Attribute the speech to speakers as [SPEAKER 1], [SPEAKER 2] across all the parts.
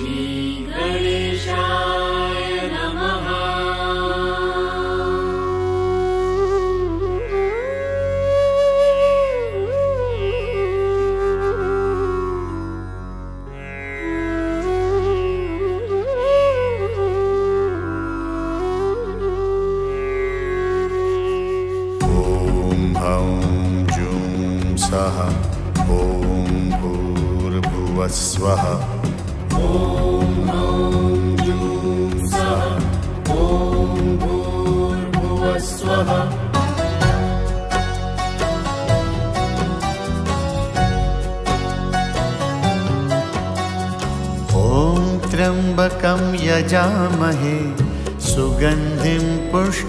[SPEAKER 1] श्रीगणेशाय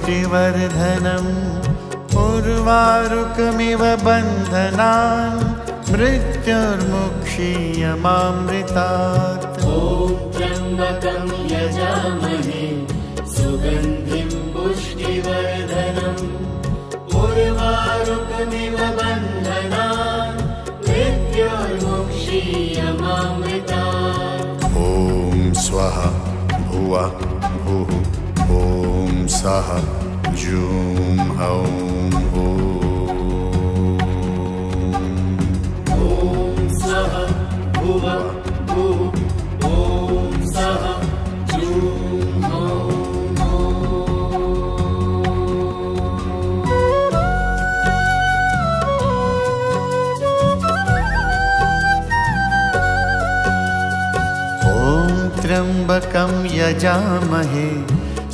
[SPEAKER 2] पुष्टिवर्धनम् उर्वारुकमिव बन्धनान् मृत्युर्मुक्षीयमामृतात्।
[SPEAKER 1] ॐ त्र्यम्बकं यजामहे सुगन्धिं पुष्टिवर्धनम् उर्वारुकमिव बन्धनान् मृत्योर्मुक्षीयमामृता
[SPEAKER 2] ॐ स्वः भुवः। भुः ॐ सः जूं हौं। ॐ
[SPEAKER 1] सः भुव भुः। ॐ सः जूं
[SPEAKER 2] ॐ त्र्यम्बकं यजामहे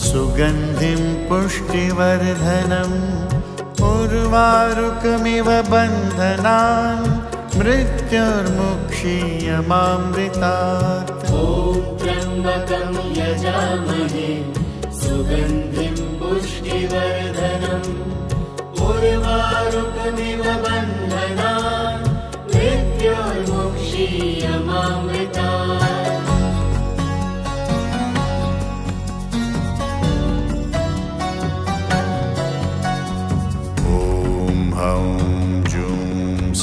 [SPEAKER 2] सुगन्धिं पुष्टिवर्धनम् उर्वारुकमिव बन्धनान्
[SPEAKER 1] त्र्यम्बकं यजामहे सुगन्धिं पुष्टिवर्धनम् उर्वारुकमिव बन्धनान् मृत्योर्मुक्षीयमामृता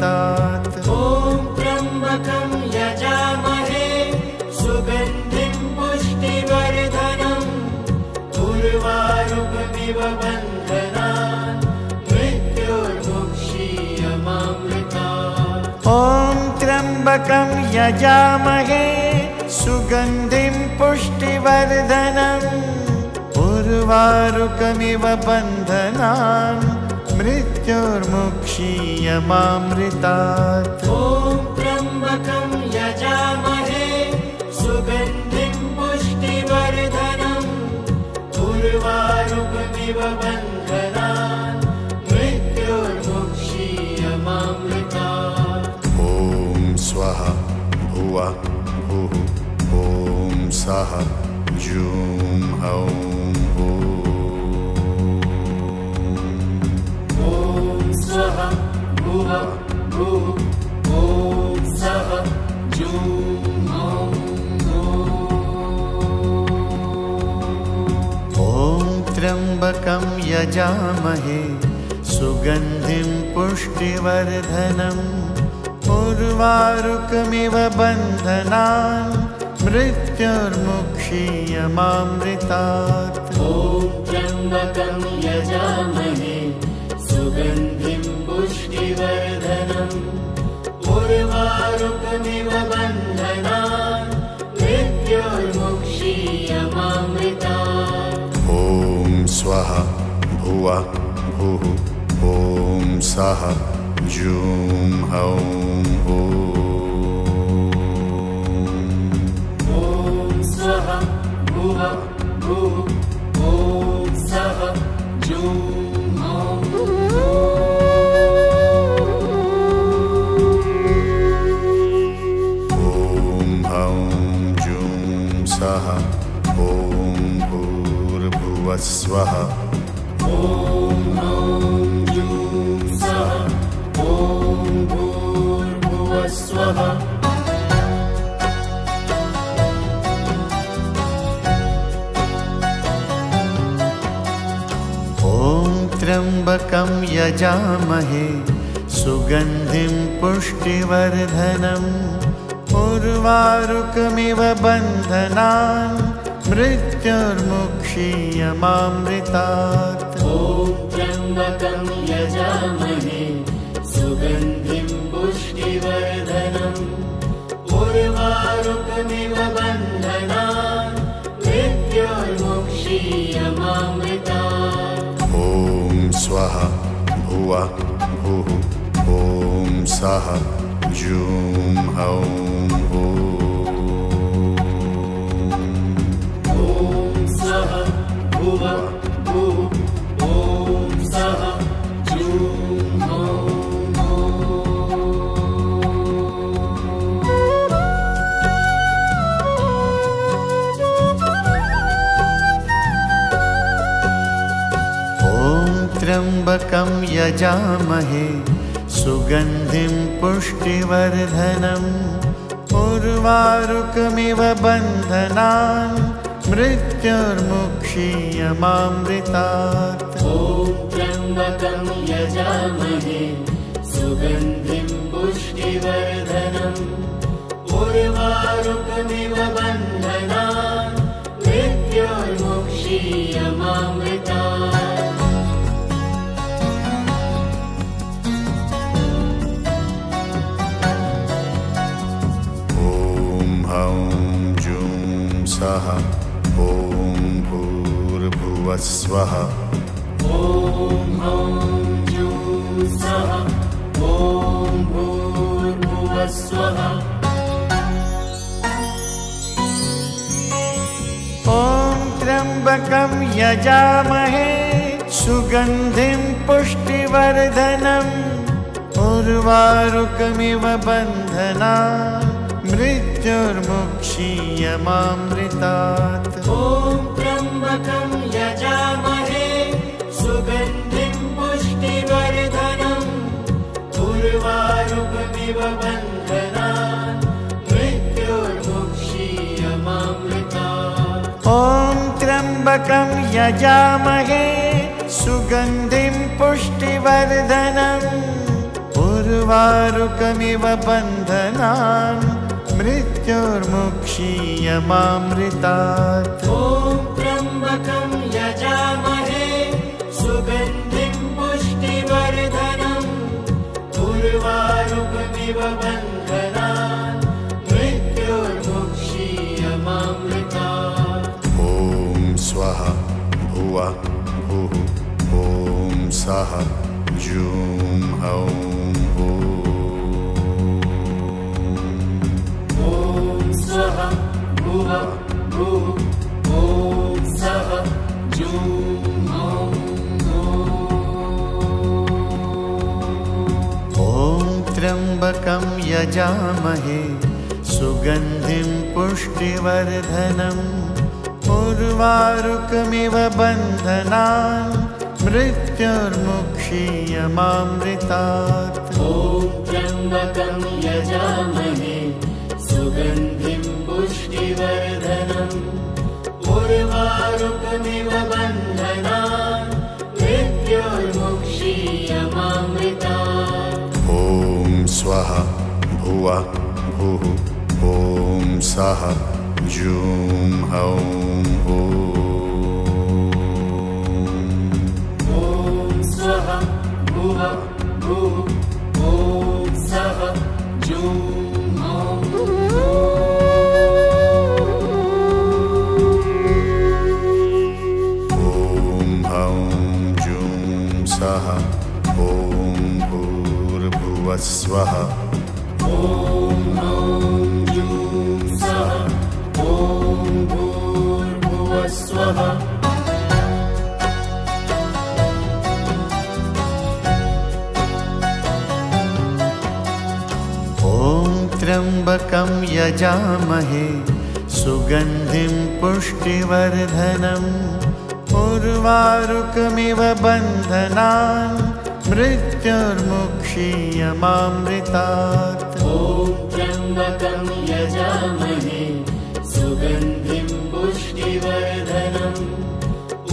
[SPEAKER 2] मृत्युर्मुक्षीयमामृतात्
[SPEAKER 1] ॐ त्र्यम्बकं यजामहे सुगन्धिं पुष्टिवर्धनम् उर्वारुकमिव बन्धनान् मृत्योर्मुक्षीयमामृता
[SPEAKER 2] ॐ त्र्यम्बकं यजामहे सुगन्धिं पुष्टिवर्धनम् उर्वारुकमिव बन्धनान् मृत्युर्मुक्षीयमामृतात्
[SPEAKER 1] ॐ त्र्यम्बकं यजामहे सुगन्धिं पुष्टिवर्धनम् उर्वारुकमिव बन्धनान् मृत्योर्मुक्षीयमामृता
[SPEAKER 2] ॐ स्वः भुवः भुः ॐ सः जूं हौं
[SPEAKER 1] ॐ स्वः भुव भुः ॐ सः
[SPEAKER 2] ॐ त्र्यम्बकं यजामहे सुगन्धिं पुष्टिवर्धनम् उर्वारुकमिव बन्धनान् मृत्युर्मुक्षीयमामृतात्।
[SPEAKER 1] ॐ त्र्यम्बकं यजामहे सुगन्धिं पुष्टिवर्धनम् उर्वारुकमिव मृत्योर्मुक्षीयमामृता
[SPEAKER 2] ॐ स्वः भुवः भुः ॐ सः जूं हौं ः
[SPEAKER 1] ॐ भूर्भुवस्वः। ॐ
[SPEAKER 2] त्र्यम्बकं यजामहे सुगन्धिं पुष्टिवर्धनम्। उर्वारुकमिव बन्धनान् मृत्युर्मुक्षीयमामृतात्।
[SPEAKER 1] ॐ त्र्यम्बकं यजामहे सुगन्धिं पुष्टिवर्धनम्। उर्वारुकमिव बन्धनान् मृत्योर्मुक्षीयमामृतात्।
[SPEAKER 2] ॐ स्वाहा भुवः भुः ॐ सः जूं हौं ॐ
[SPEAKER 1] ॐ जूं हौं
[SPEAKER 2] ॐ त्र्यम्बकं यजामहे सुगन्धिं पुष्टिवर्धनम् उर्वारुकमिव बन्धनान् मृत्युर्मुक्षीयमामृतात्।
[SPEAKER 1] सुगन्धिं पुष्टिवर्धनम् उर्वारुकमिव बन्धनान् मृत्योर्मुक्षीयमामृतात्
[SPEAKER 2] जूं सः ॐ भूर्भुवः स्वः
[SPEAKER 1] ॐ हौं
[SPEAKER 2] यजामहे सुगन्धिं पुष्टिवर्धनम् उर्वारुकमिव बन्धना मृत्युर्मुक्षीयमामृतात्।
[SPEAKER 1] ॐ त्र्यम्बकं यजामहे सुगन्धिं पुष्टिवर्धनम् उर्वारुकमिव बन्धनान् मृत्योर्मुक्षीयमामृतात्।
[SPEAKER 2] ॐ त्र्यम्बकं यजामहे सुगन्धिं पुष्टिवर्धनम् उर्वारुकमिव बन्धनान् मृत्युर्मुक्षीयमामृतात्
[SPEAKER 1] ॐ त्र्यम्बकं यजामहे सुगन्धिं पुष्टिवर्धनम् उर्वारुकमिव बन्धनान् मृत्योर्मुक्षीयमामृतात्
[SPEAKER 2] ॐ स्वाहा भुवः भुः ॐ सः त्र्यम्बकं यजामहे सुगन्धिं पुष्टिवर्धनम् उर्वारुकमिव बन्धनान् मृत्युर्मुक्षीयमामृतात्।
[SPEAKER 1] त्र्यम्बकं यजामहे सुगन्धिं पुष्टिवर्धनम् उर्वारुकमिव
[SPEAKER 2] भुः ॐ सः जूं हौं
[SPEAKER 1] भुवः भुः
[SPEAKER 2] सुगन्धिं पुष्टिवर्धनम् उर्वारुकमिव बन्धनान् मृत्युर्मुक्षीयमामृतात्।
[SPEAKER 1] ॐ त्र्यम्बकं यजामहे। सुगन्धिं पुष्टिवर्धनम्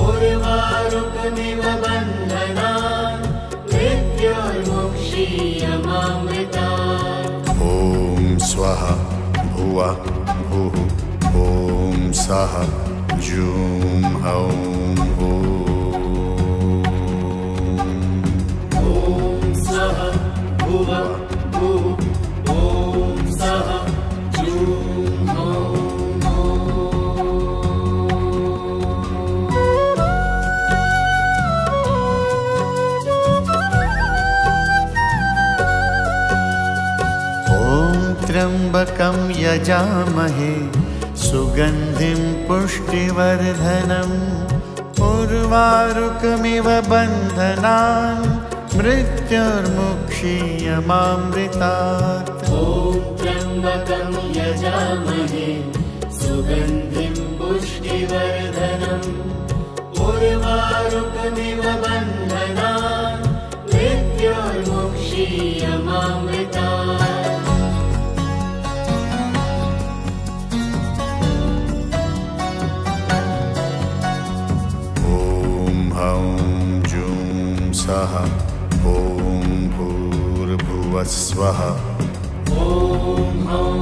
[SPEAKER 1] उर्वारुकमिव बन्धनान् मृत्योर्मुक्षीयमामृतात्।
[SPEAKER 2] ॐ स्वः भुवः भुः ॐ सः जूं हौं त्र्यम्बकं यजामहे सुगन्धिं पुष्टिवर्धनम् उर्वारुकमिव बन्धनान् मृत्युर्मुक्षीयमामृतात्।
[SPEAKER 1] ॐ त्र्यम्बकं यजामहे सुगन्धिं पुष्टिवर्धनम् उर्वारुकमिव बन्धनान् मृत्योर्मुक्षीयमामृतात्
[SPEAKER 2] जूं सः ॐ भूर्भुवः स्वः
[SPEAKER 1] ॐ हौं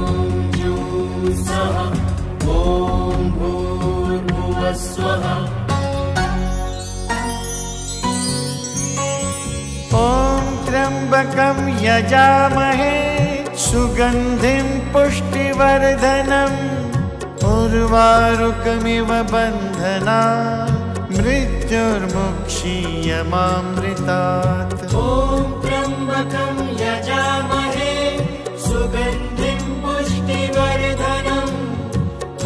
[SPEAKER 1] जूं सः ॐ भूर्भुवः स्वः
[SPEAKER 2] ॐ त्र्यम्बकं यजामहे सुगन्धिं पुष्टिवर्धनम् उर्वारुकमिव बन्धना मृत्युर्मुक्षीयमामृतात्
[SPEAKER 1] ॐ त्र्यम्बकं यजामहे सुगन्धिं पुष्टिवर्धनम्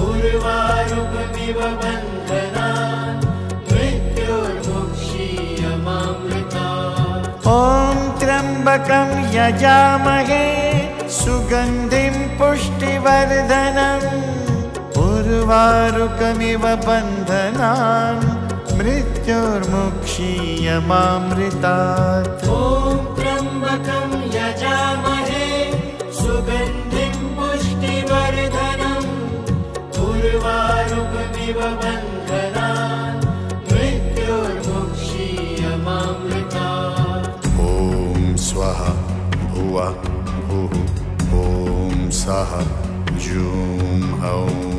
[SPEAKER 1] उर्वारुकमिव बन्धनान् मृत्योर्मुक्षीयमामृतात्
[SPEAKER 2] ॐ त्र्यम्बकं यजामहे सुगन्धिं पुष्टिवर्धनम् उर्वारुकमिव बन्धनान् मृत्युर्मुक्षीयमामृतात्
[SPEAKER 1] ॐ त्र्यम्बकं यजामहे सुगन्धिं पुष्टिवर्धनम् उर्वारुकमिव बन्धनान् मृत्योर्मुक्षीयमामृतात्।
[SPEAKER 2] ॐ स्वः भुवः भुः ॐ सः जूं हौं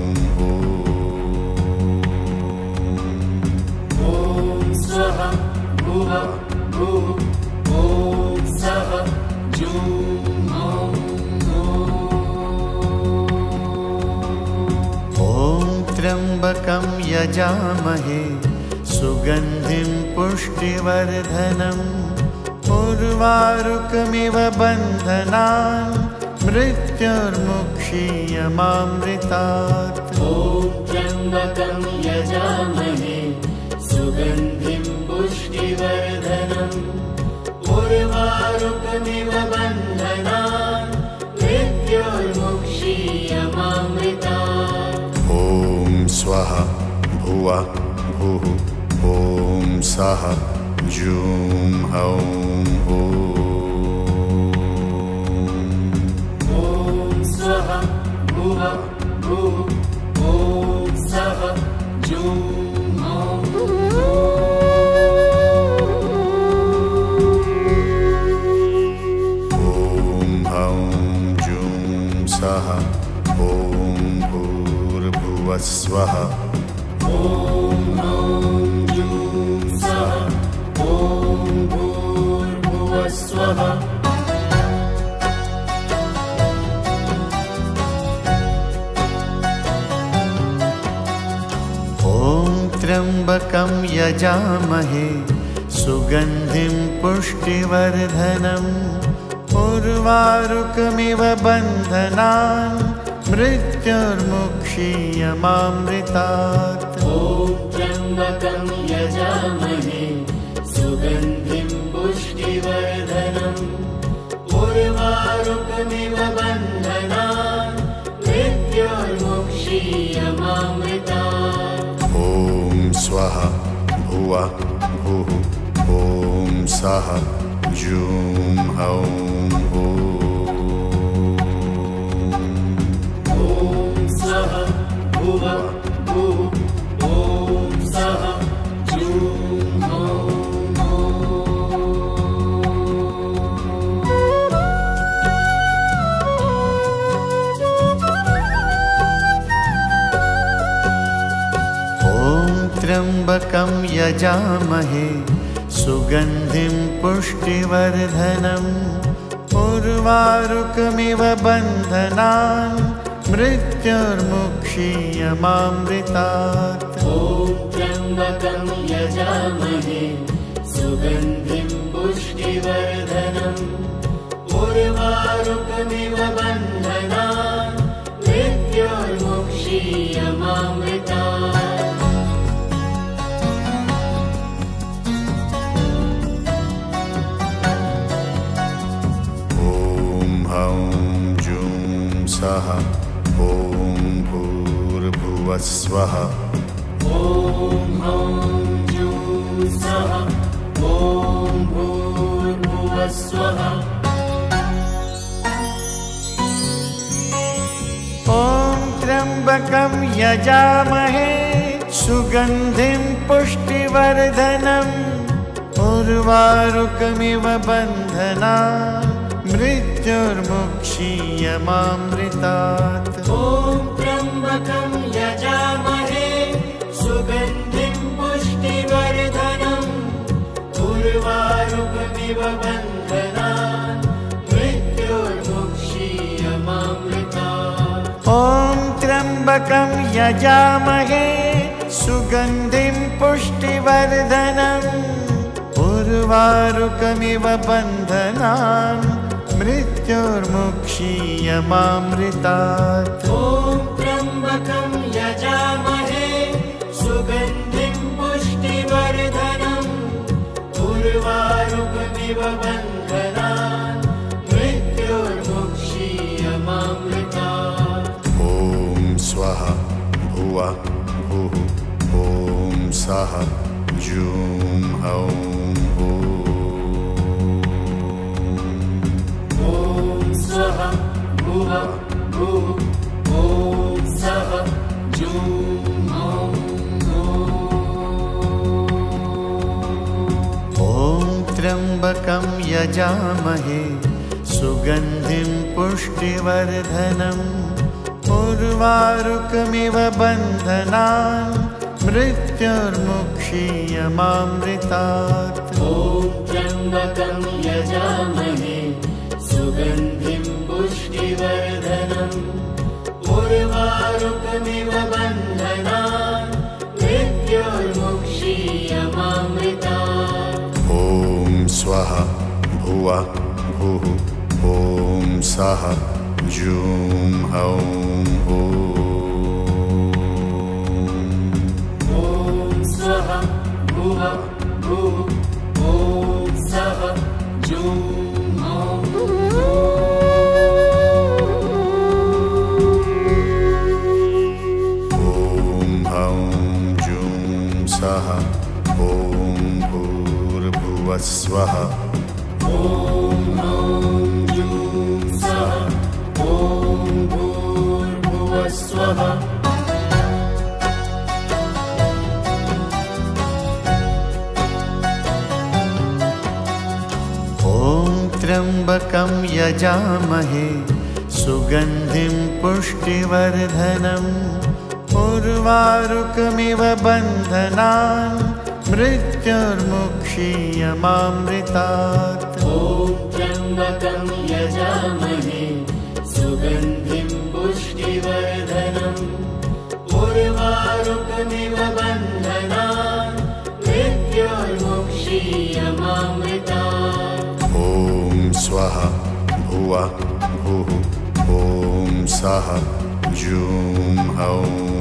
[SPEAKER 1] स्वः भुव भुः ॐ सः जूं हौं
[SPEAKER 2] ॐ त्र्यम्बकं यजामहे सुगन्धिं पुष्टिवर्धनम् उर्वारुकमिव बन्धनान् मृत्युर्मुक्षीयमामृतात्।
[SPEAKER 1] ॐ त्र्यम्बकं यजामहे सुगन्धिं पुष्टिवर्धनम् उर्वारुकमिव मृत्योर्मुक्षीयमामृतात्
[SPEAKER 2] ॐ स्वः भुवः भुः ॐ सः जूं हौं
[SPEAKER 1] स्वः ॐ
[SPEAKER 2] त्र्यम्बकं यजामहे सुगन्धिं पुष्टिवर्धनम् उर्वारुकमिव बन्धनान् मृत्युर्मुक्षीयमामृतात्
[SPEAKER 1] ॐ त्र्यम्बकं यजामहे सुगन्धिं पुष्टिवर्धनम् उर्वारुकमिव बन्धनान् मृत्योर्मुक्षीयमामृतात्।
[SPEAKER 2] ॐ स्वः भुवः भुः ॐ सः जूं हौं त्र्यम्बकं यजामहे सुगन्धिं पुष्टिवर्धनम् उर्वारुकमिव बन्धनान् मृत्युर्मुक्षीयमामृतात्।
[SPEAKER 1] ॐ त्र्यम्बकं यजामहे सुगन्धिं पुष्टिवर्धनम् उर्वारुकमिव बन्धनान् मृत्योर्मुक्षीयमामृता
[SPEAKER 2] जूं सः ॐ भूर्भुवः स्वः
[SPEAKER 1] ॐ हौं जूं सः ॐ भूर्भुवः स्वः
[SPEAKER 2] ॐ त्र्यम्बकं यजामहे सुगन्धिं पुष्टिवर्धनम् उर्वारुकमिव बन्धना मृत्युर्मुक्षीयमामृतात्
[SPEAKER 1] ॐ त्र्यम्बकं यजामहे सुगन्धिं पुष्टिवर्धनम् उर्वारुकमिव बन्धनान् मृत्योर्मुक्षीयमामृता
[SPEAKER 2] ॐ त्र्यम्बकं यजामहे सुगन्धिं पुष्टिवर्धनम् उर्वारुकमिव बन्धनान् मृत्युर्मुक्षीयमामृतात्
[SPEAKER 1] ॐ त्र्यम्बकं यजामहे सुगन्धिं पुष्टिवर्धनम् उर्वारुकमिव बन्धनान् मृत्योर्मुक्षीयमामृता
[SPEAKER 2] ॐ स्वः भुवः भुः ॐ सः जूं हौं त्र्यम्बकं यजामहे सुगन्धिं पुष्टिवर्धनम् उर्वारुकमिव बन्धनान् मृत्युर्मुक्षीयमामृतात्
[SPEAKER 1] ॐ त्र्यम्बकं यजामहे पुष्टिवर्धनम् उर्वारुकमिव मृत्योर्मुक्षीयमामृता
[SPEAKER 2] ॐ स्वः भुवः भुः ॐ सः जूं हौं
[SPEAKER 1] ॐ स्वः भुव भुः
[SPEAKER 2] स्वः
[SPEAKER 1] ॐ
[SPEAKER 2] त्र्यम्बकं यजामहे सुगन्धिं पुष्टिवर्धनम् उर्वारुकमिव बन्धनान् मृत्युर्मुक्षीयमामृतात्
[SPEAKER 1] ॐ त्र्यम्बकं यजामहे सुगन्धिं पुष्टिवर्धनम् उर्वारुकमिव बन्धनान् मृत्योर्मुक्षीयमामृता
[SPEAKER 2] ॐ स्वः भुवः भुः। ॐ सः जूं हौं।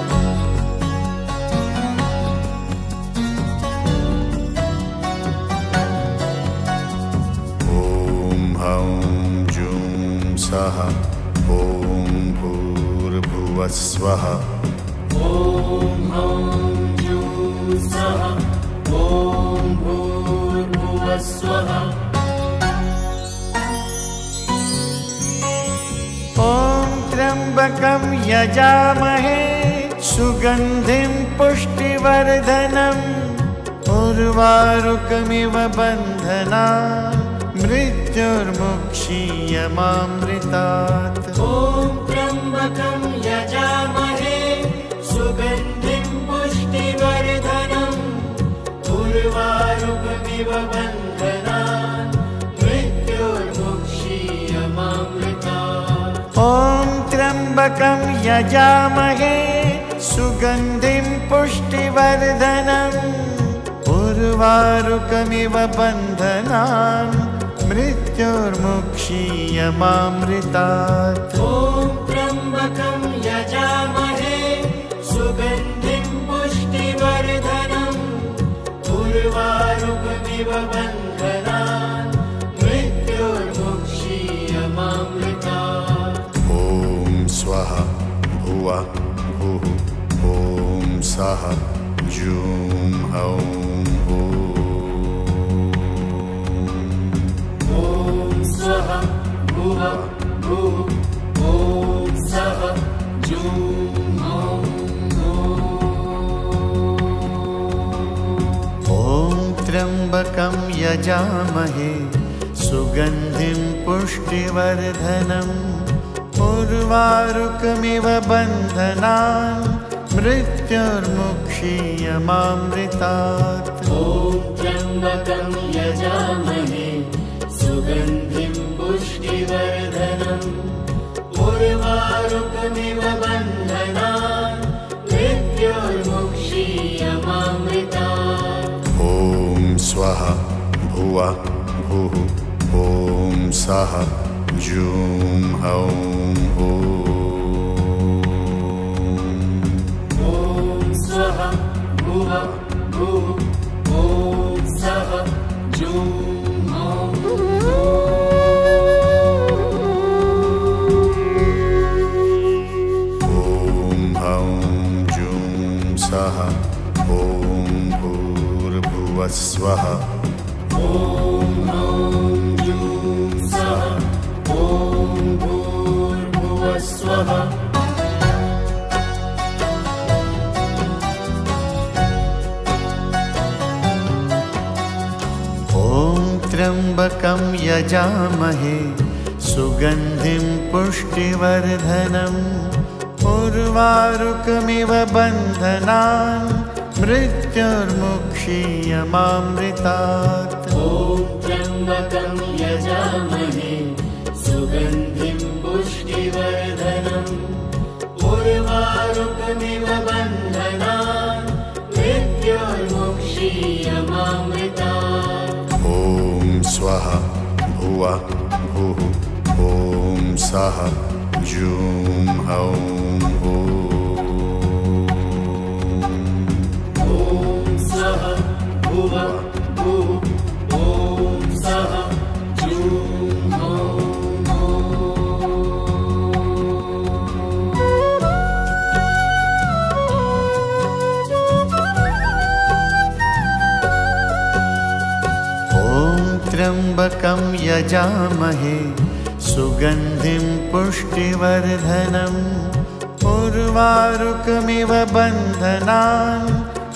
[SPEAKER 1] जूं
[SPEAKER 2] सः ॐ भूर्भुवः स्वः
[SPEAKER 1] ॐ हौं जूं सः ॐ भूर्भुवः स्वः
[SPEAKER 2] ॐ त्र्यम्बकं यजामहे सुगन्धिं पुष्टिवर्धनम् उर्वारुकमिव बन्धना मृत्युर्मुक्षीयमामृतात्
[SPEAKER 1] ॐ त्र्यम्बकं यजामहे सुगन्धिं पुष्टिवर्धनम् उर्वारुकमिव बन्धनान् मृत्योर्मुक्षीयमामृतात्।
[SPEAKER 2] ॐ त्र्यम्बकं यजामहे सुगन्धिं पुष्टिवर्धनम् उर्वारुकमिव बन्धनान् मृत्युर्मुक्षीयमामृतात्
[SPEAKER 1] ॐ त्र्यम्बकं यजामहे सुगन्धिं पुष्टिवर्धनम्। उर्वारुकमिव बन्धनान् मृत्योर्मुक्षीयमामृतात्।
[SPEAKER 2] ॐ स्वः भुवः भुः ॐ सः जूं हौं
[SPEAKER 1] ॐ
[SPEAKER 2] त्र्यम्बकं यजामहे सुगन्धिं पुष्टिवर्धनम् उर्वारुकमिव बन्धनान् मृत्युर्मुक्षीयमामृतात् भुः ॐ सः जूं हौं
[SPEAKER 1] भुः ॐ सः जूं हौं
[SPEAKER 2] ॐ हौं जूं सः ॐ भूर्भुवः त्र्यम्बकं यजामहे सुगन्धिं पुष्टिवर्धनम् उर्वारुकमिव बन्धनान् मृत्युर्मुक्षीयमामृतात्।
[SPEAKER 1] ॐ त्र्यम्बकं यजामहे सुगन्धिं
[SPEAKER 2] भुवः भुः ॐ सः जूं हौं यजामहे। सुगन्धिं पुष्टिवर्धनम् उर्वारुकमिव बन्धनान्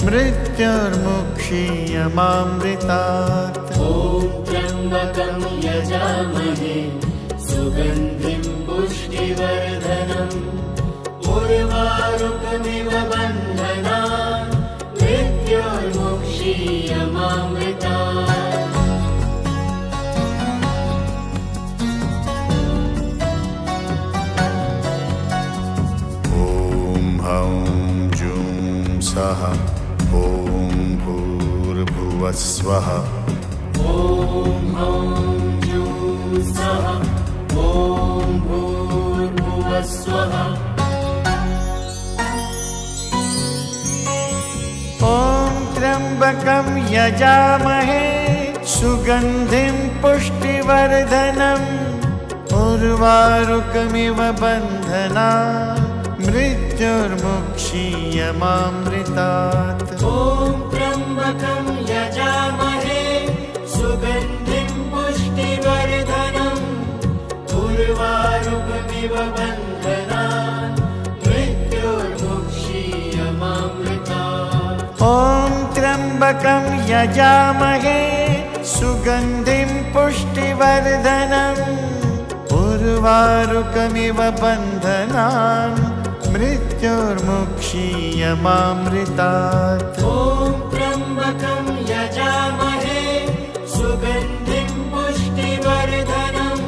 [SPEAKER 2] मृत्युर्मुक्षीयमामृतात्।
[SPEAKER 1] ॐ त्र्यम्बकं यजामहे। सुगन्धिं पुष्टिवर्धनम् उर्वारुकमिव बन्धनान्
[SPEAKER 2] जुं सः ॐ भूर्भुवः स्वः
[SPEAKER 1] ॐ हौं जूं सः ॐ भूर्भुवः स्वः
[SPEAKER 2] ॐ त्र्यम्बकं यजामहे सुगन्धिं पुष्टिवर्धनम् उर्वारुकमिव बन्धना मृत्युर्मुक्षीयमामृतात्
[SPEAKER 1] ॐ त्र्यम्बकं यजामहे सुगन्धिं पुष्टिवर्धनम् उर्वारुकमिव बन्धना मृत्योर्मुक्षीयमामृता
[SPEAKER 2] ॐ त्र्यम्बकं यजामहे सुगन्धिं पुष्टिवर्धनम् उर्वारुकमिव बन्धनान् मृत्युर्मुक्षीयमामृतात्
[SPEAKER 1] ॐ त्र्यम्बकं यजामहे सुगन्धिं पुष्टिवर्धनम्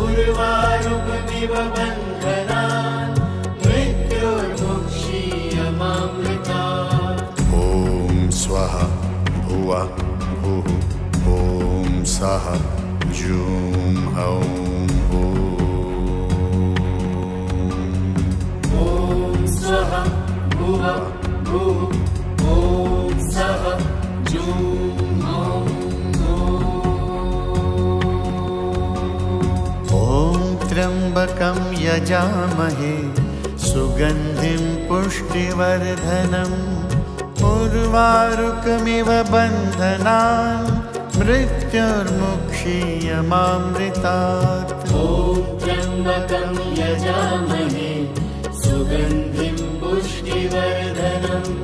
[SPEAKER 1] उर्वारुकमिव बन्धनान् मृत्योर्मुक्षीयमामृता
[SPEAKER 2] ॐ स्वः भुवः भुः ॐ सः
[SPEAKER 1] ॐ
[SPEAKER 2] त्र्यम्बकं यजामहे सुगन्धिं पुष्टिवर्धनम् उर्वारुकमिव बन्धनान् मृत्युर्मुक्षीयमामृतात्।
[SPEAKER 1] ॐ यजामहे सुगन्धिं पुष्टिवर्धनम्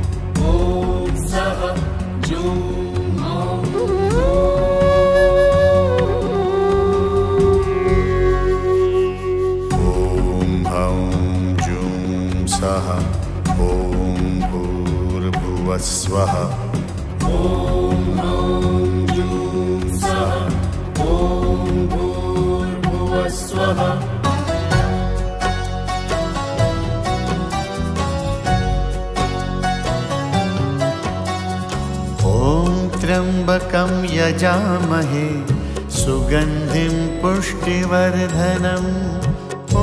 [SPEAKER 2] स्वः ॐ त्र्यम्बकं यजामहे सुगन्धिं पुष्टिवर्धनम्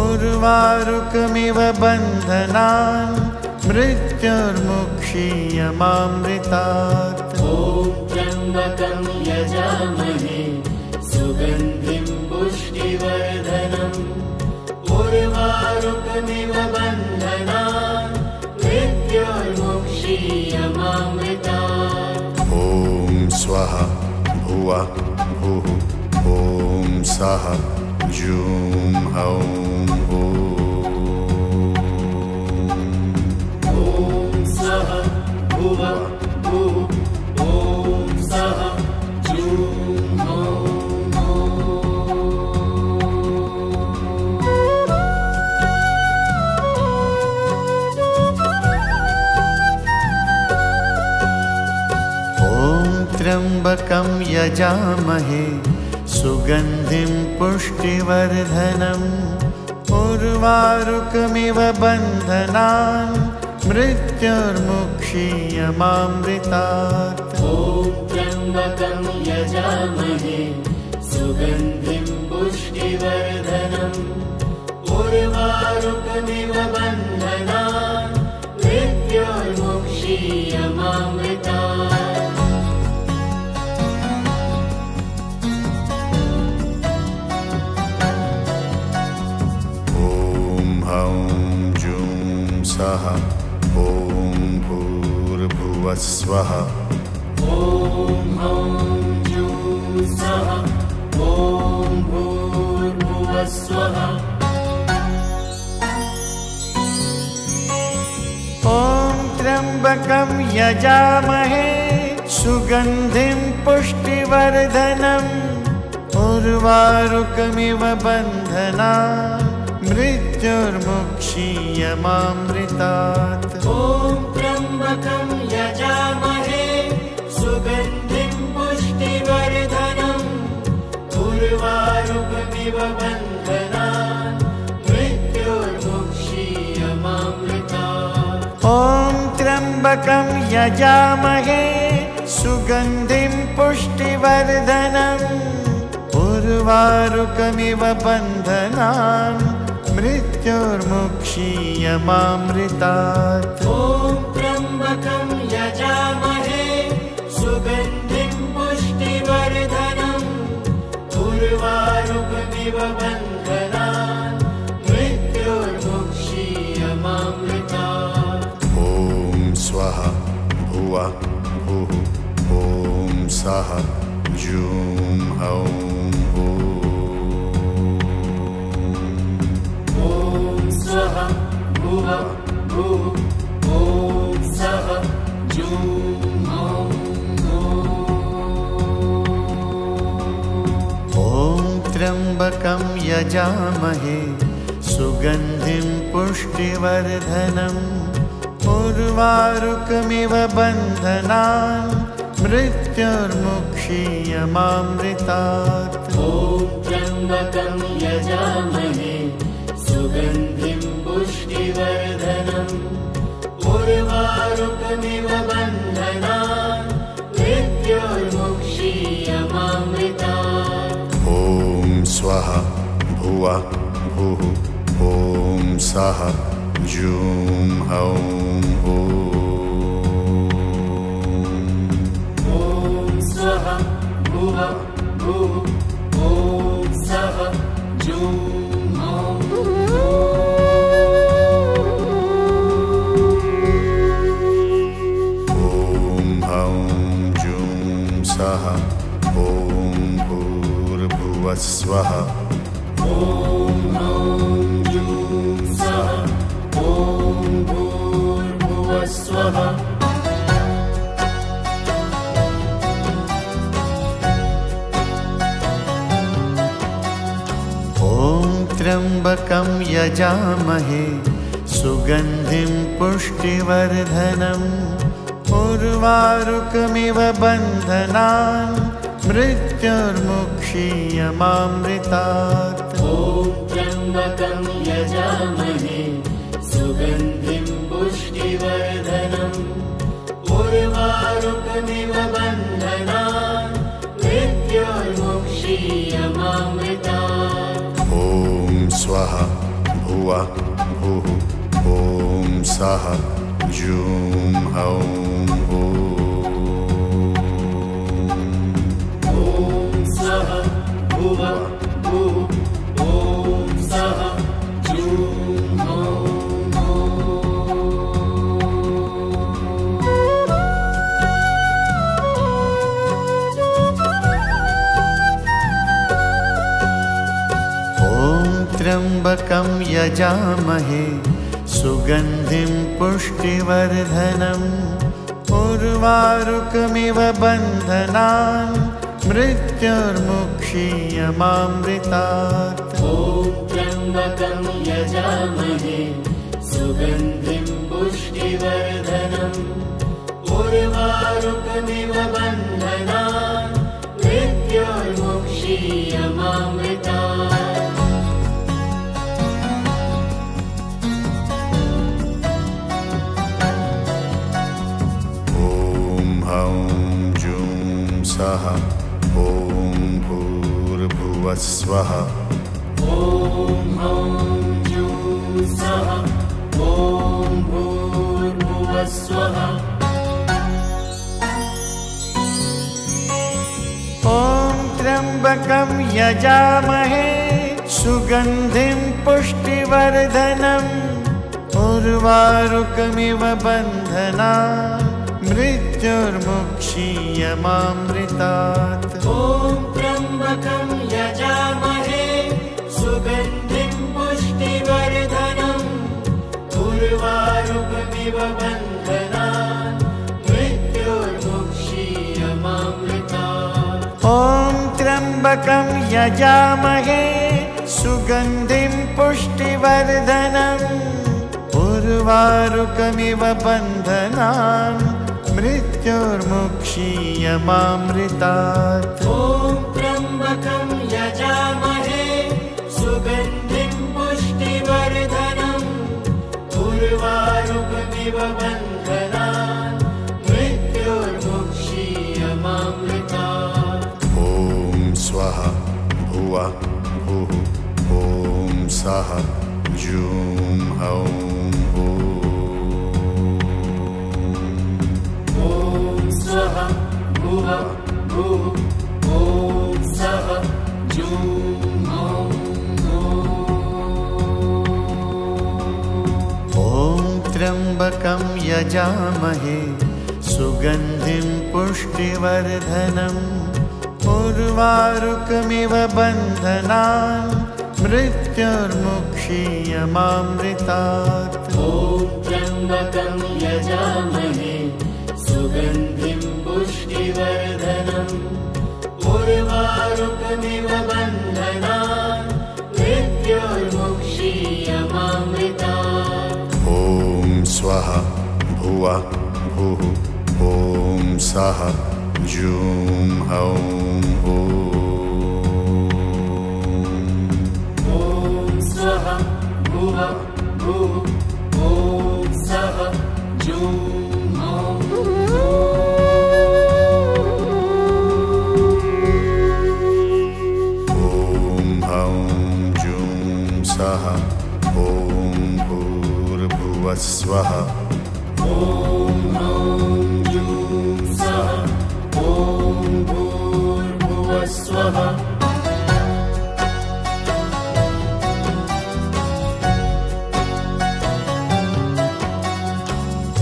[SPEAKER 2] उर्वारुकमिव बन्धनान् मृत्युर्मुक्षीयमामृतात्
[SPEAKER 1] ॐ त्र्यम्बकं यजामहे सुगन्धिं पुष्टिवर्धनम्। उर्वारुकमिव बन्धनान् मृत्योर्मुक्षीयमामृता
[SPEAKER 2] ॐ स्वः भुवः भुः ॐ सः जूं हौं। त्र्यम्बकं यजामहे सुगन्धिं पुष्टिवर्धनम् उर्वारुकमिव बन्धनान् मृत्युर्मुक्षीयमामृतात्
[SPEAKER 1] ॐ त्र्यम्बकं यजामहे सुगन्धिं पुष्टिवर्धनम्। उर्वारुकमिव मृत्योर्मुक्षीयमामृता
[SPEAKER 2] ॐ हौं जुं सः भूर्भुवः स्वः
[SPEAKER 1] ॐ हौं जूं सः ॐ भूर्भुवः भूर्भुवस्वः
[SPEAKER 2] ॐ त्र्यम्बकं यजामहे सुगन्धिं पुष्टिवर्धनम् उर्वारुकमिव बन्धना मृत्युर्मुक्षीयमामृतात्।
[SPEAKER 1] ॐ त्र्यम्बकं यजामहे सुगन्धिं पुष्टिवर्धनम् उर्वारुकमिव बन्धना मृत्युर्मुक्षीयमामृता
[SPEAKER 2] ॐ त्र्यम्बकं यजामहे सुगन्धिं पुष्टिवर्धनम् उर्वारुकमिव बन्धनान् मृत्युर्मुक्षीयमामृतात्
[SPEAKER 1] मृत्युर्मुक्षीयमामृता
[SPEAKER 2] ॐ स्वः भुव भुः ॐ सः जूं हौं
[SPEAKER 1] ॐ स्वः भुव भुः
[SPEAKER 2] त्र्यम्बकं यजामहे सुगन्धिं पुष्टिवर्धनम् उर्वारुकमिव बन्धनान् मृत्युर्मुक्षीयमामृतात्।
[SPEAKER 1] सुगन्धिं पुष्टिवर्धनम् उर्वारुकमिव बन्धनान्
[SPEAKER 2] ॐ भुव भुः ॐ सः जूं हौं
[SPEAKER 1] ॐ स्वः भुव भुः ॐ सः जूं हौं।
[SPEAKER 2] ॐ हौं जूं सः भूर्भुवस्वः
[SPEAKER 1] सः ॐ
[SPEAKER 2] त्र्यम्बकं यजामहे सुगन्धिं पुष्टिवर्धनम् उर्वारुकमिव बन्धनान् मृत्युर्मुक्षीयमामृतात्
[SPEAKER 1] ॐ त्र्यम्बकं यजामहे सुगन्धिं पुष्टिवर्धनम्। उर्वारुकमिव बन्धनान् मृत्युर्मुक्षीयमामृता
[SPEAKER 2] ॐ स्वः भुव भुः ॐ सः जूं हौं त्र्यम्बकं यजामहे सुगन्धिं पुष्टिवर्धनम् उर्वारुकमिव बन्धनान् मृत्युर्मुक्षीयमामृतात्।
[SPEAKER 1] ॐ त्र्यम्बकं यजामहे
[SPEAKER 2] ॐ भूर्भुवस्वः।
[SPEAKER 1] हौं सः ॐ
[SPEAKER 2] त्र्यम्बकं यजामहे सुगन्धिं पुष्टिवर्धनम् उर्वारुकमिव बन्धना मृत्युर्मुक्षीयमामृतात्।
[SPEAKER 1] ॐ त्र्यम्बकं यजामहे सुगन्धिं पुष्टिवर्धनम् उर्वारुकमिव बन्धनान् मृत्योर्मुक्षीयमामृता
[SPEAKER 2] ॐ त्र्यम्बकं यजामहे सुगन्धिं पुष्टिवर्धनम् उर्वारुकमिव बन्धनान् मृत्योर्मुक्षीयमामृतात्।
[SPEAKER 1] ॐ त्र्यम्बकं यजामहे सुगन्धिं पुष्टिवर्धनम् उर्वारुकमिव बन्धनान् मृत्योर्मुक्षीयमामृता
[SPEAKER 2] ॐ स्वः भुवः भुः ॐ सः जूं हौं यजामहे सुगन्धिं पुष्टिवर्धनम् उर्वारुकमिव
[SPEAKER 1] ॐ त्र्यम्बकं यजामहे सुगन्धिं पुष्टिवर्धनम् उर्वारुकमिव बन्धनान् मृत्योर्मुक्षीयमामृता
[SPEAKER 2] स्वः भुवः भुः ॐ सः जूं हौं
[SPEAKER 1] भुः
[SPEAKER 2] स्वः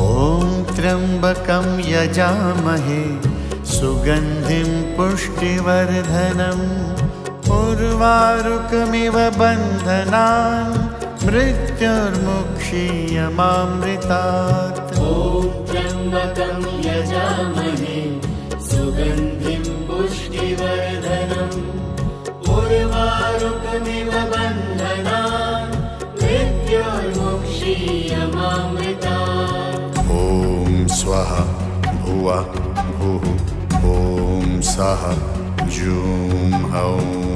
[SPEAKER 1] ॐ
[SPEAKER 2] त्र्यम्बकं यजामहे सुगन्धिं पुष्टिवर्धनम् उर्वारुकमिव बन्धनान् मृत्योर्मुक्षीयमामृतात्
[SPEAKER 1] ॐ त्र्यम्बकं यजामहे सुगन्धिं पुष्टिवर्धनम्। उर्वारुकमिव बन्धनान् मृत्योर्मुक्षीयमामृता
[SPEAKER 2] ॐ स्वः भुवः भुः ॐ सः जूं हौं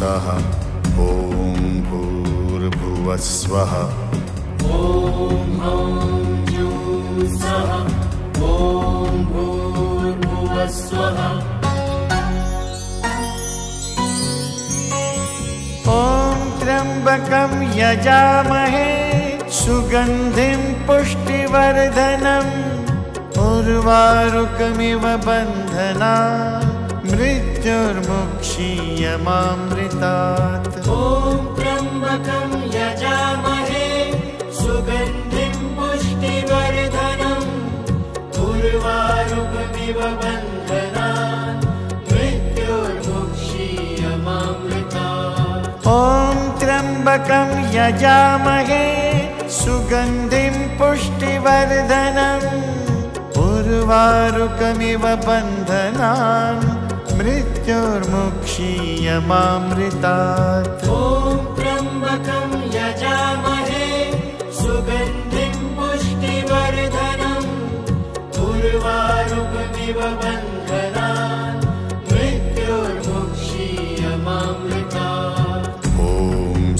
[SPEAKER 1] सः ॐ
[SPEAKER 2] भूर्भुवः स्वः
[SPEAKER 1] ॐ
[SPEAKER 2] त्र्यम्बकं यजामहे सुगन्धिं पुष्टिवर्धनम् उर्वारुकमिव बन्धना मृत्युर्मुक्षीयमामृतात्
[SPEAKER 1] ॐ त्र्यम्बकं यजामहे सुगन्धिं पुष्टिवर्धनम् उर्वारुकमिव बन्धनान् मृत्योर्मुक्षीयमामृता
[SPEAKER 2] ॐ त्र्यम्बकं यजामहे सुगन्धिं पुष्टिवर्धनम् उर्वारुकमिव बन्धनान् मृत्युर्मुक्षीयमामृतात्।
[SPEAKER 1] ॐ त्र्यम्बकं यजामहे सुगन्धिं पुष्टिवर्धनम् उर्वारुकमिव बन्धनान् मृत्योर्मुक्षीयमामृतात्।
[SPEAKER 3] ॐ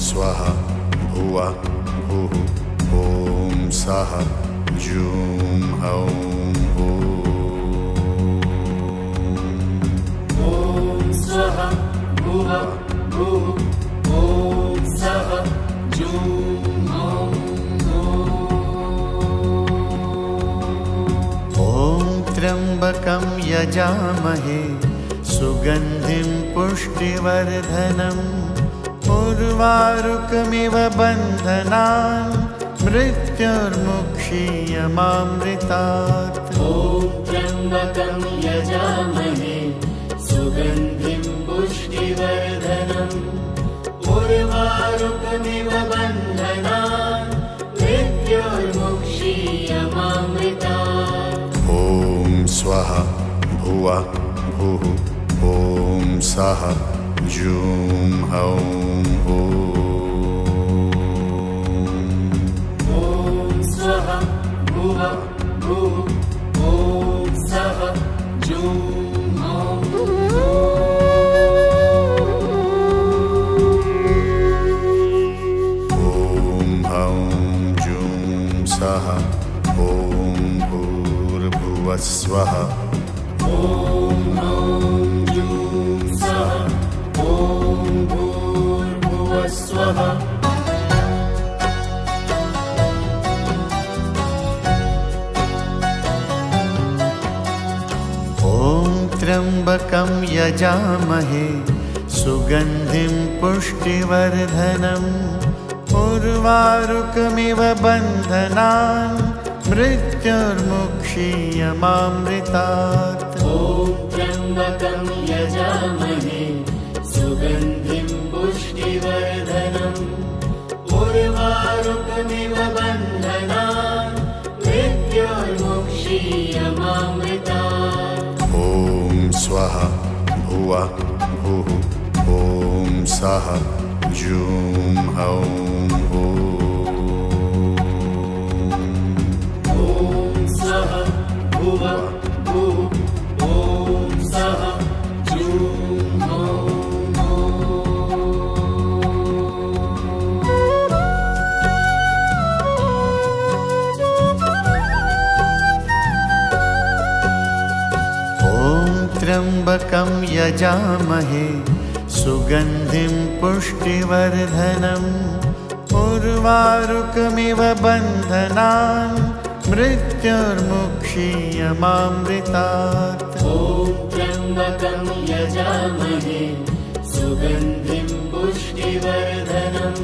[SPEAKER 3] स्वः भुवः भुः ॐ सः जूं हौं
[SPEAKER 1] स्वः भुव भुः ॐ सः जूं हौं
[SPEAKER 2] ॐ त्र्यम्बकं यजामहे सुगन्धिं पुष्टिवर्धनम् उर्वारुकमिव बन्धनान् मृत्युर्मुक्षीयमामृतात्।
[SPEAKER 1] ॐ त्र्यम्बकं यजामहे सुगन्धिं पुष्टिवर्धनम् उर्वारुकमिव मृत्योर्मुक्षीयमामृतात्
[SPEAKER 3] ॐ स्वः भुवः भुः ॐ सः जूं हौं
[SPEAKER 2] पुष्टिवर्धनम् उर्वारुकमिव बन्धनान् मृत्युर्मुक्षीयमामृतात्।
[SPEAKER 1] ॐ त्र्यम्बकं यजामहे सुगन्धिं पुष्टिवर्धनम्। उर्वारुकमिव बन्धनान् मृत्योर्मुक्षीयमामृतात्।
[SPEAKER 3] ॐ स्वः भुवः भुः सः जूं हौं
[SPEAKER 1] ॐ सः भुव भुः। ॐ सः जूं हौं।
[SPEAKER 2] ॐ त्र्यम्बकं यजामहे सुगन्धिं पुष्टिवर्धनम् उर्वारुकमिव बन्धनान् मृत्युर्मुक्षीयमामृतात्।
[SPEAKER 1] सुगन्धिं पुष्टिवर्धनम्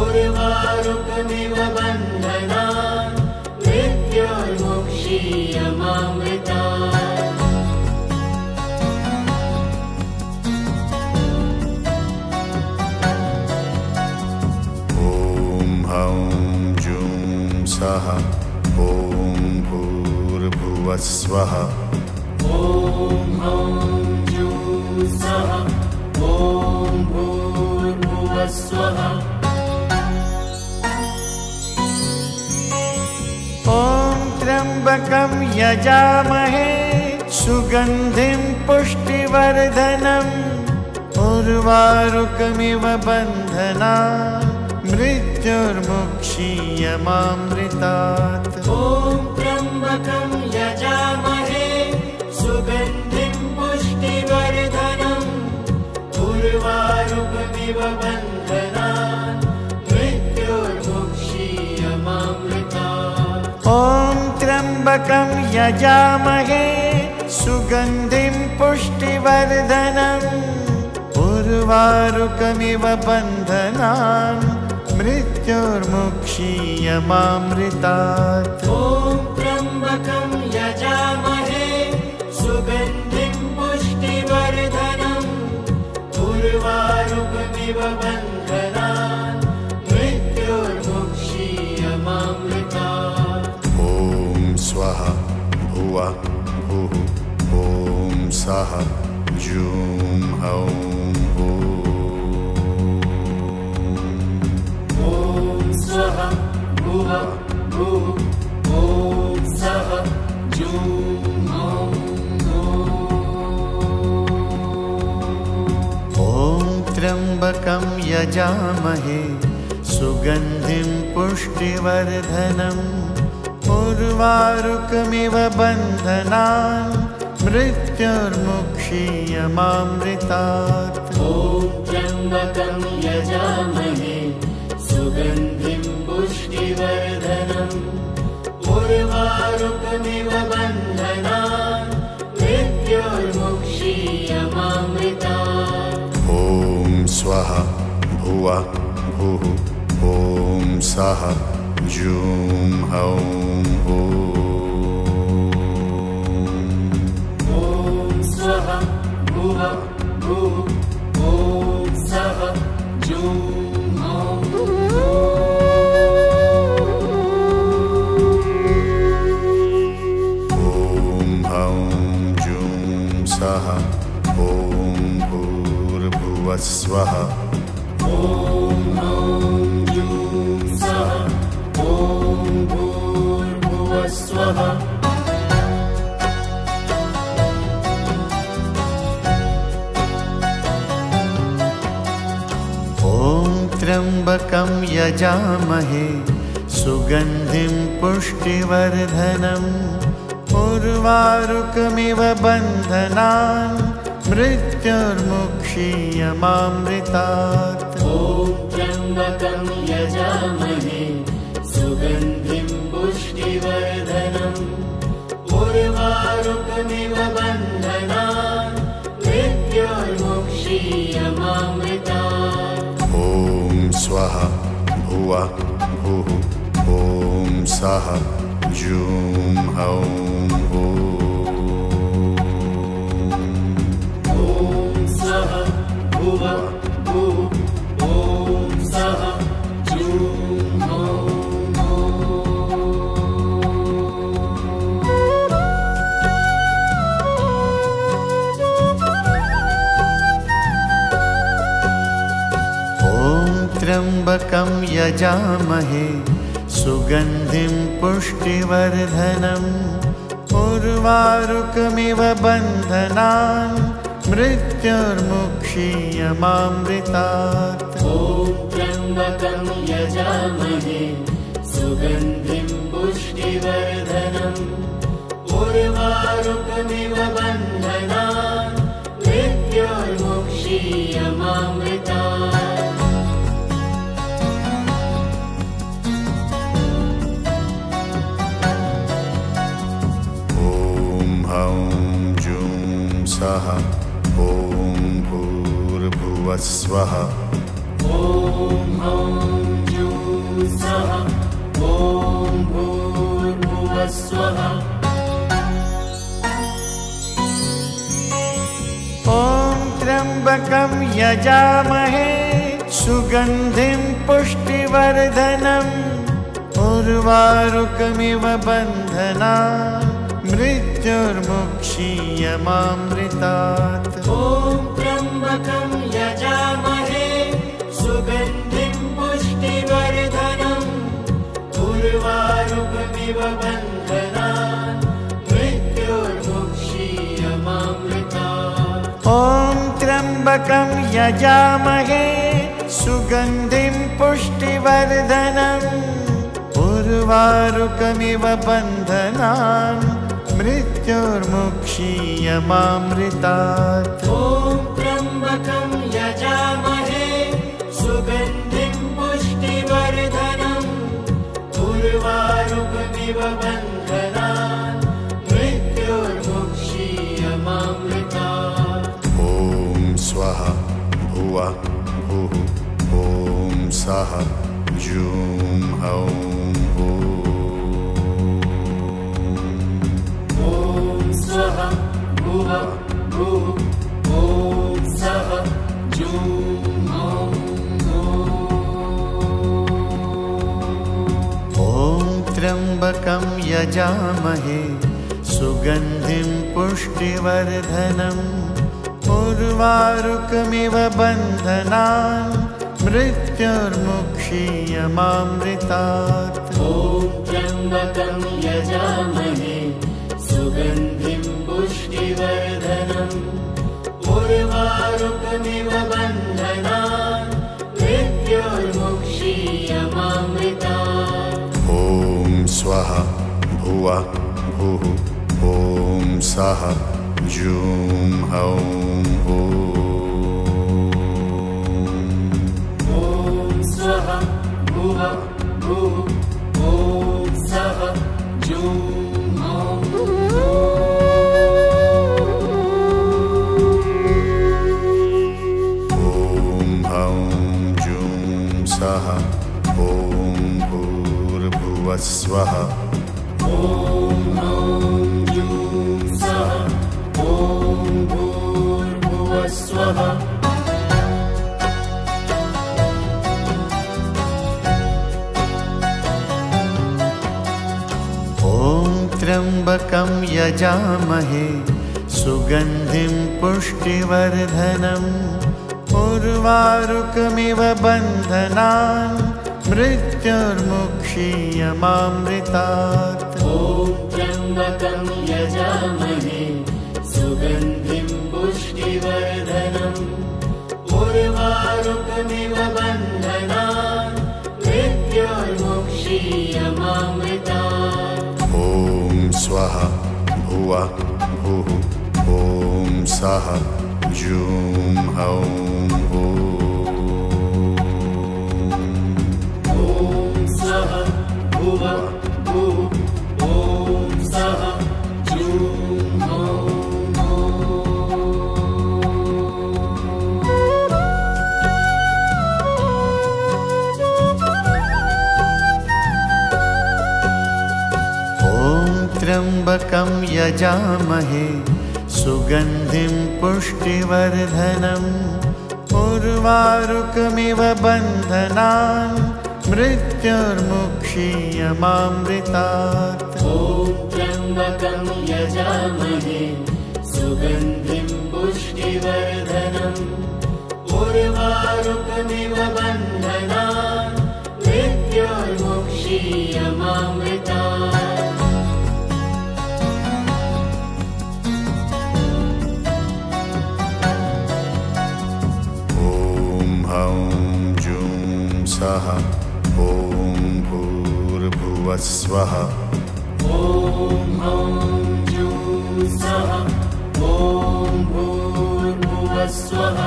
[SPEAKER 1] उर्वारुकमिव बन्धनान् मृत्योर्मुक्षीयमामृतात्
[SPEAKER 3] भूर्भुवः स्वः
[SPEAKER 1] ॐ हौं जूं सः ॐ भूर्भुवः
[SPEAKER 2] ॐ त्र्यम्बकं यजामहे सुगन्धिं पुष्टिवर्धनम् उर्वारुकमिव बन्धना मृत्युर्मुक्षीयमामृतात्।
[SPEAKER 1] ॐ यजामहे सुगन्धिं पुष्टिवर्धनम् उर्वारुकमिव बन्धनान् मृत्योर्मुक्षीयमामृतात्
[SPEAKER 2] ॐ त्र्यम्बकं यजामहे सुगन्धिं पुष्टिवर्धनम् उर्वारुकमिव बन्धनान् मृत्युर्मुक्षीयमामृतात्
[SPEAKER 1] उर्वारुकमिव बन्धनान् मृत्योर्मुक्षीयमामृतात्
[SPEAKER 3] ॐ स्वः भुवः भुः ॐ सः
[SPEAKER 2] त्र्यम्बकं यजामहे सुगन्धिं पुष्टिवर्धनम् उर्वारुकमिव बन्धनान् मृत्युर्मुक्षीयमामृतात्।
[SPEAKER 1] त्र्यम्बकं यजामहे सुगन्धिं पुष्टिवर्धनम् उर्वारुकमिव
[SPEAKER 3] स्वः भुवः भुः ॐ सः जूं हौं ॐ
[SPEAKER 1] ॐ स्वः भुवः भुः ॐ सः जुं
[SPEAKER 3] ॐ हौं जूं सः ॐ भूर्भुवः स्वः
[SPEAKER 1] ॐ
[SPEAKER 2] त्र्यम्बकं यजामहे सुगन्धिं पुष्टिवर्धनम् उर्वारुकमिव बन्धनान् मृत्युर्मुक्षीयमामृतात्
[SPEAKER 1] ॐ त्र्यम्बकं यजामहे सुगन्धिं पुष्टिवर्धनम् उर्वारुकमिव बन्धनान् मृत्युर्मुक्षीयमामृतात्
[SPEAKER 3] ॐ स्वः भुवः भुः ॐ सः जूं हौं
[SPEAKER 2] यजामहे सुगन्धिं पुष्टिवर्धनम् उर्वारुकमिव बन्धनान् मृत्युर्मुक्षीयमामृतात्।
[SPEAKER 1] सुगन्धिं पुष्टिवर्धनम् उर्वारुकमिव बन्धनान् मृत्युर्मुक्षीयमामृतात्
[SPEAKER 3] सः ॐ भूर्भुवः स्वः
[SPEAKER 1] ॐ
[SPEAKER 2] त्र्यम्बकं यजामहे सुगन्धिं पुष्टिवर्धनम् उर्वारुकमिव बन्धना मृत्युर्मुक्षीयमामृतात्
[SPEAKER 1] ॐ त्र्यम्बकं यजामहे सुगन्धिं पुष्टिवर्धनम् उर्वारुकमिव मृत्युर्मुक्षीयमामृतात्
[SPEAKER 2] ॐ त्र्यम्बकं यजामहे सुगन्धिं पुष्टिवर्धनम् उर्वारुकमिव बन्धनान् मृत्युर्मुक्षीयमामृतात्।
[SPEAKER 1] ॐ त्र्यम्बकं यजामहे सुगन्धिं पुष्टिवर्धनम् उर्वारुकमिव बन्धनान् मृत्युर्मुक्षीयमामृतात्।
[SPEAKER 3] ॐ स्वः भुवः भुः ॐ सः जूं हौं
[SPEAKER 1] स्वः भुवः भुः ॐ सः
[SPEAKER 2] ॐ त्र्यम्बकं यजामहे सुगन्धिं पुष्टिवर्धनम् उर्वारुकमिव बन्धनान् मृत्युर्मुक्षीयमामृतात्।
[SPEAKER 1] ॐ त्र्यम्बकं यजामहे सुगन्धिं पुष्टिवर्धनम् उर्वारुकमिव बन्धनान् मृत्योर्मुक्षीयमामृता
[SPEAKER 3] ॐ स्वः भुवः भुः ॐ सः जूं हौं ॐ
[SPEAKER 1] ॐ स्वः भुव भुः। ॐ
[SPEAKER 3] भूर्भुवः स्वः
[SPEAKER 1] सः ॐ भूर्भुवः स्वः
[SPEAKER 2] ॐ त्र्यम्बकं यजामहे सुगन्धिं पुष्टिवर्धनम् उर्वारुकमिव बन्धनान् मृत्युर्मुक्षीयमामृतात्।
[SPEAKER 1] ॐ त्र्यम्बकं यजामहे सुगन्धिं पुष्टिवर्धनम्। उर्वारुकमिव बन्धनान् मृत्योर्मुक्षीयमामृता
[SPEAKER 3] ॐ स्वः भुवः भुः ॐ सः जूं हौं ॐ
[SPEAKER 1] ॐ जुं हौं
[SPEAKER 2] ॐ त्र्यम्बकं यजामहे सुगन्धिं पुष्टिवर्धनम् उर्वारुकमिव बन्धनान्
[SPEAKER 1] त्र्यम्बकं यजामहे सुगन्धिं पुष्टिवर्धनम् उर्वारुकमिव बन्धनान् मृत्योर्मुक्षीयमामृता
[SPEAKER 3] जूं सः ॐ भूर्भुवः स्वः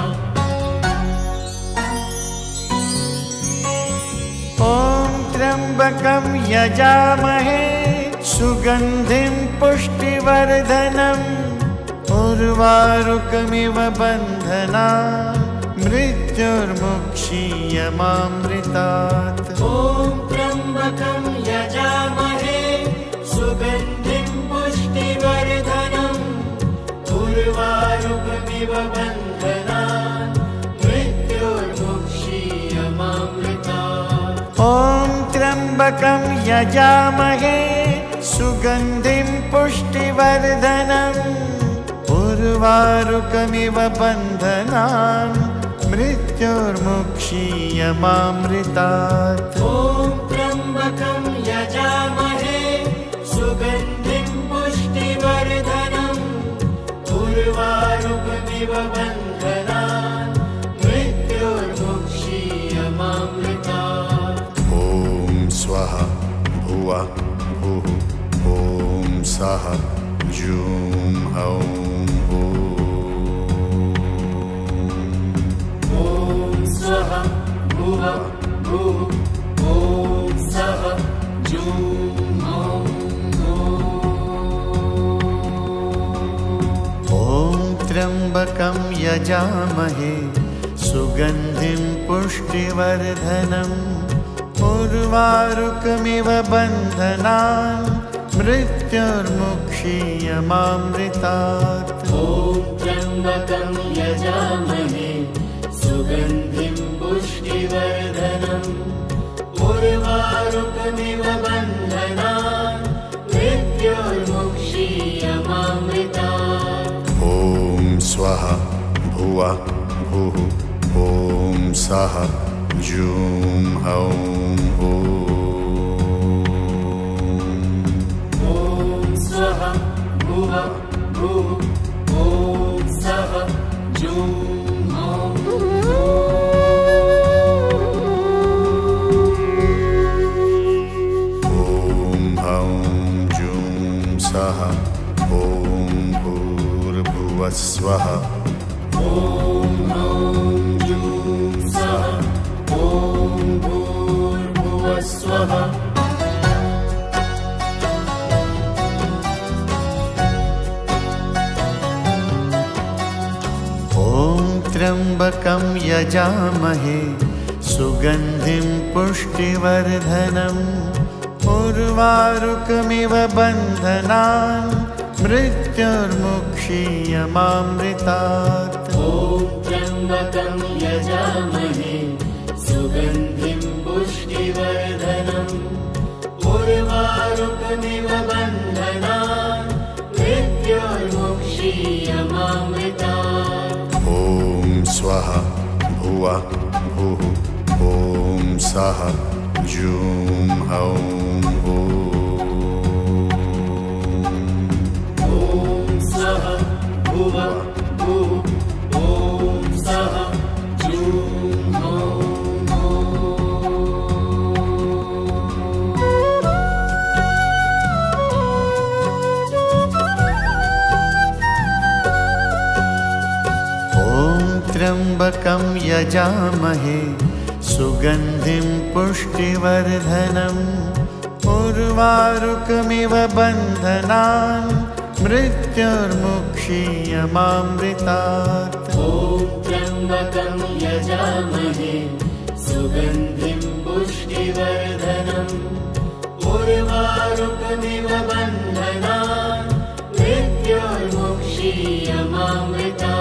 [SPEAKER 1] ॐ हौं
[SPEAKER 2] यजामहे सुगन्धिं पुष्टिवर्धनम् उर्वारुकमिव बन्धना मृत्युर्मुक्षीयमामृतात्।
[SPEAKER 1] ॐ त्र्यम्बकं यजामहे सुगन्धिं पुष्टिवर्धनम् उर्वारुकमिव बन्धनान् मृत्योर्मुक्षीयमामृता
[SPEAKER 2] ॐ त्र्यम्बकं यजामहे सुगन्धिं पुष्टिवर्धनम् उर्वारुकमिव बन्धनान् मृत्युर्मुक्षीयमामृतात्।
[SPEAKER 1] ॐ त्र्यम्बकं यजामहे सुगन्धिं पुष्टिवर्धनम् उर्वारुकमिव बन्धनान् मृत्योर्मुक्षीयमामृता
[SPEAKER 3] ॐ स्वः भुवः भुः ॐ सः ॐ
[SPEAKER 2] त्र्यम्बकं यजामहे सुगन्धिं पुष्टिवर्धनम् उर्वारुकमिव बन्धनान् मृत्युर्मुक्षीयमामृतात्।
[SPEAKER 1] ॐ त्र्यम्बकं यजामहे ुः
[SPEAKER 3] ॐ सः जूं हौं
[SPEAKER 1] हो स्वाः जूं
[SPEAKER 3] ॐ भौं जूं सः ॐ भूर्भुवः स्वः।
[SPEAKER 1] ॐ
[SPEAKER 2] त्र्यम्बकं यजामहे सुगन्धिं पुष्टिवर्धनम् उर्वारुकमिव बन्धनान् मृत्युर्मुक्षीयमामृतात्।
[SPEAKER 1] ॐ त्र्यम्बकं यजामहे सुगन्धिं
[SPEAKER 3] ॐ स्वः भुवः भुः ॐ सः जुं हौं
[SPEAKER 2] त्र्यम्बकं यजामहे सुगन्धिं पुष्टिवर्धनम् उर्वारुकमिव बन्धनान् मृत्युर्मुक्षीयमामृतात्।
[SPEAKER 1] सुगन्धिं पुष्टिवर्धनम् उर्वारुकमिव बन्धनान् मृत्योर्मुक्षीयमामृता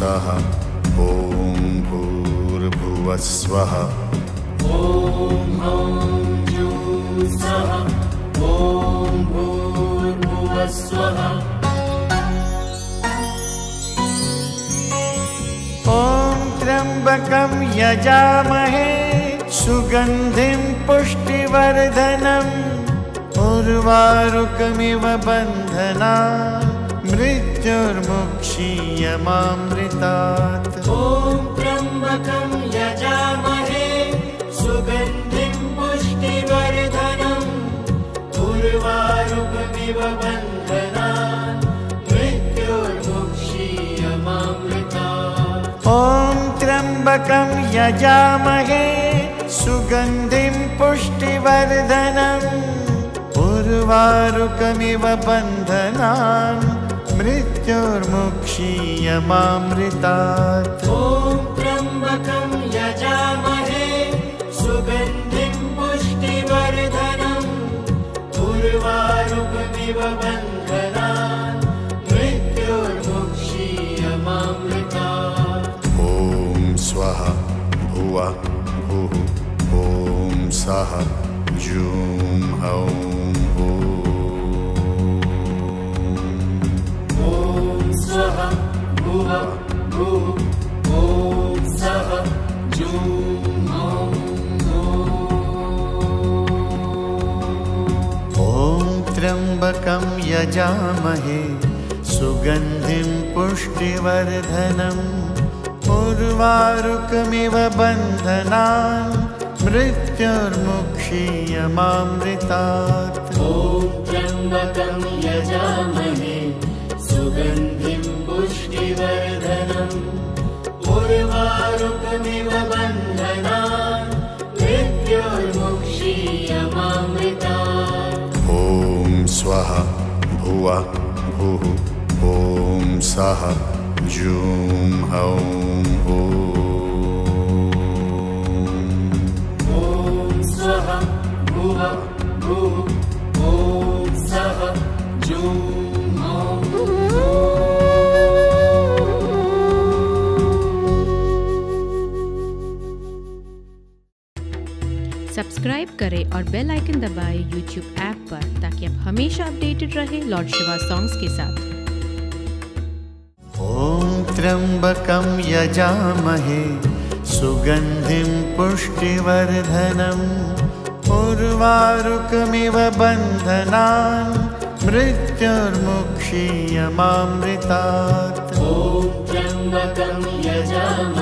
[SPEAKER 3] जुं सः ॐ भूर्भुवः स्वः
[SPEAKER 1] ॐ हौं जुं सः ॐ भूर्भुवः स्वः
[SPEAKER 2] ॐ त्र्यम्बकं यजामहे सुगन्धिं पुष्टिवर्धनम् उर्वारुकमिव बन्धना मृत्युर्मुक्षीयमामृतात्
[SPEAKER 1] ॐ त्र्यम्बकं यजामहे सुगन्धिं पुष्टिवर्धनम् उर्वारुकमिव बन्धनान् मृत्योर्मुक्षीयमामृता
[SPEAKER 2] ॐ त्र्यम्बकं यजामहे सुगन्धिं पुष्टिवर्धनम् उर्वारुकमिव बन्धनान् मृत्युर्मुक्षीयमामृतात्
[SPEAKER 1] ॐ त्र्यम्बकं यजामहे सुगन्धिं पुष्टिवर्धनम्। उर्वारुकमिव बन्धनान् मृत्योर्मुक्षीयमामृता
[SPEAKER 3] ॐ स्वः भुवः भुः ॐ सः जुं हौं
[SPEAKER 1] स्वः भुव भुः ॐ सः
[SPEAKER 2] ॐ त्र्यम्बकं यजामहे सुगन्धिं पुष्टिवर्धनम् उर्वारुकमिव बन्धनान् मृत्युर्मुक्षीयमामृतात्
[SPEAKER 1] ॐ त्र्यम्बकं यजामहे सुगन्धिं पुष्टिवर्धनम् उर्वारुकमिव मृत्योर्मुक्षीयमामृता
[SPEAKER 3] ॐ स्वः भुवः भुः ॐ सः जुं हौं
[SPEAKER 4] सब्सक्राइब करें और बेल आइकन दबाएँ यूट्यूब ऐप पर ताकि आप हमेशा अपडेटेड रहें लॉर्ड शिवा सॉन्ग्स के साथ।
[SPEAKER 2] ओम त्र्यंबकम यजामहे सुगंधिम पुष्टिवर्धनम उर्वारुकमिव बंधनान मृत्युर्मुक्षीयमामृतात्।
[SPEAKER 1] ॐ त्र्यम्बकं यजामहे